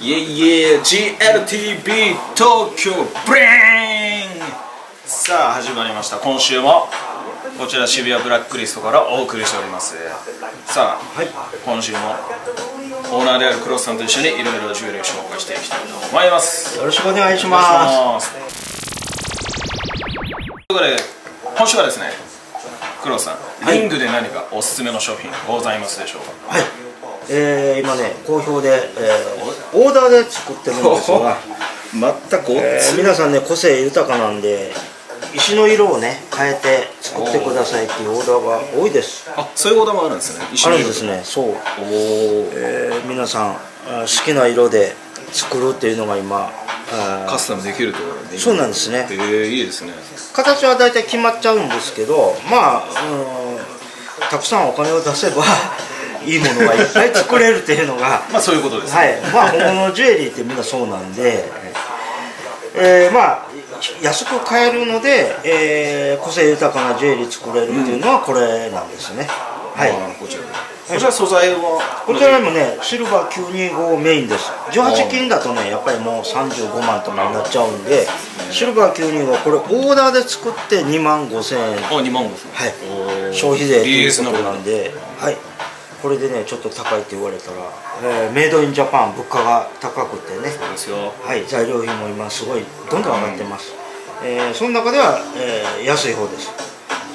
イエイエー GLTV 東京ブレインさあ始まりました。今週もこちら渋谷ブラックリストからお送りしております。さあ、今週もオーナーであるクロスさんと一緒にいろいろジュエリーを紹介していきたいと思います。よろしくお願いします。ということで今週はですねクロスさん、はい。リングで何かおすすめの商品ございますでしょうか？す。はい。えー、今ね、好評で、えー、オーダーで作ってるんですが、全くえー皆さんね、個性豊かなんで、石の色をね、変えて作ってくださいっていうオーダーが多いです。あそういうオーダーもあるんですね。一あるんですね、そう。おおえー、皆さん、あ好きな色で作るっていうのが今、カスタムできるところで。そうなんですね。えー、いいですね。形は大体決まっちゃうんですけどまあ、うん、たくさんお金を出せばいいものがいっぱい作れるっていうのがまあそういうことです、はい。まあ本物のジュエリーってみんなそうなんで、えーまあ安く買えるので、えー個性豊かなジュエリー作れるっていうのはこれなんですね、はい。あーこちらで。こちら素材は？こちらもねシルバー925メインです。18金だとねやっぱりもう35万とかになっちゃうんでシルバー925これオーダーで作って2万5千円。あ2万ですねはい。消費税ということなんで、はい、これでねちょっと高いって言われたら、えーメイドインジャパン物価が高くてね、そうですよ。はい、材料費も今すごいどんどん上がってます、えーその中では、えー安い方です、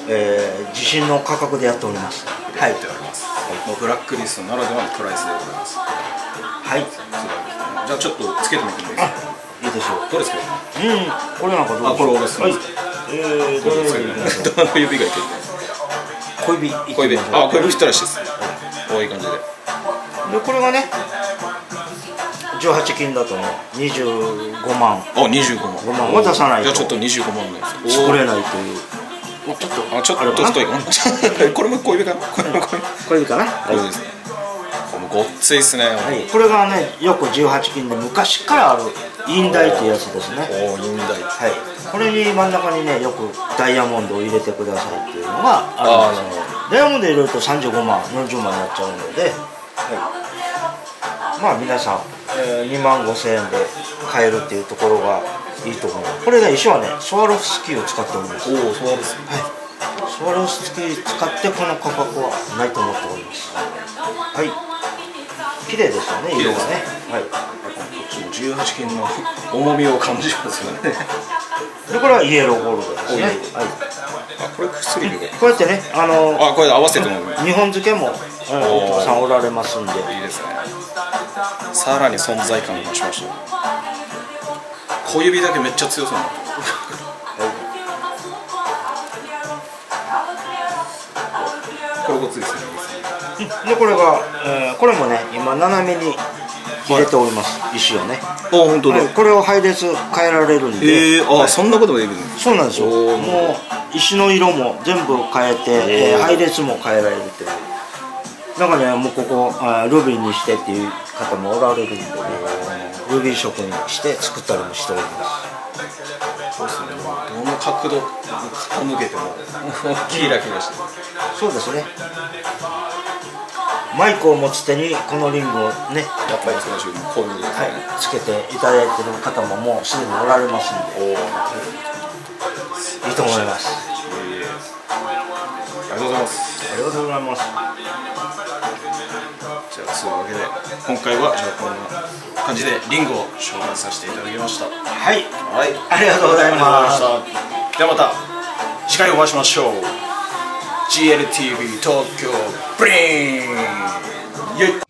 えー自信の価格でやっております。はい。やっております、もうブラックリストならではのプライスでございます。はい。じゃあちょっとつけてみてもいいですか？いいですよ。どうですかうん。これなんかどうでしょうあこれ俺ですはいえー、どれつけてに行きましょう どの指がいける？小指小指。あ小指振ったらしいですこういう感じで。でこれがね18金だとね25万。あ25万。5万。は出さないと。じゃあちょっと25万なんです。作れないという。ちょっとあちょっと太いかな？これも小指かな？これも小指小指かな、これです。ねごっついっすね。はい、これがねよく18金で昔からあるインダイっていうやつですね。おおインダイはい。これに真ん中にねよくダイヤモンドを入れてくださいっていうのがあるんですあーなるほダイヤモンド入れると35万40万になっちゃうので、はい、まあ皆さん、えー2万5千円で買えるっていうところがいいと思いますこれね石はねスワロフスキーを使っております。おおそうですねスワロフスキー使ってこの価格はないと思っております。はい。綺麗ですよね色がね。はい。18金の重みを感じますよね。でこれはイエローゴールドですね、はい、あこれ薬指がこうやってねあのあこれ合わせても。日本漬けも、うんお父さんおられますんで。いいですね。さらに存在感が増しました。小指だけめっちゃ強そうな。これごついですね。でこれが、えーこれもね今斜めに入れております、石をね、あ本当はいこれを配列変えられるんで、えー、あそんなこともできるそうなんですよ。もう石の色も全部変えて、えー。配列も変えられるっていう。だからねもうここあールビーにしてっていう方もおられるんでね。ルビー色にして作ったりもしております。そうですね。どの角度傾けてもキラキラして。そうですねマイクを持つ手にこのリングをねやっぱり少しこういうですはいね、つけていただいてる方ももうすでにおられますんで。おおいいと思います。ありがとうございます。ありがとうございます。じゃあそういうわけで今回はじゃあこんな感じでリングを紹介させていただきました。はい。はい。ありがとうございます。ありがとうございました。ではまた次回お会いしましょう GLTV 東京ブリーンイェイ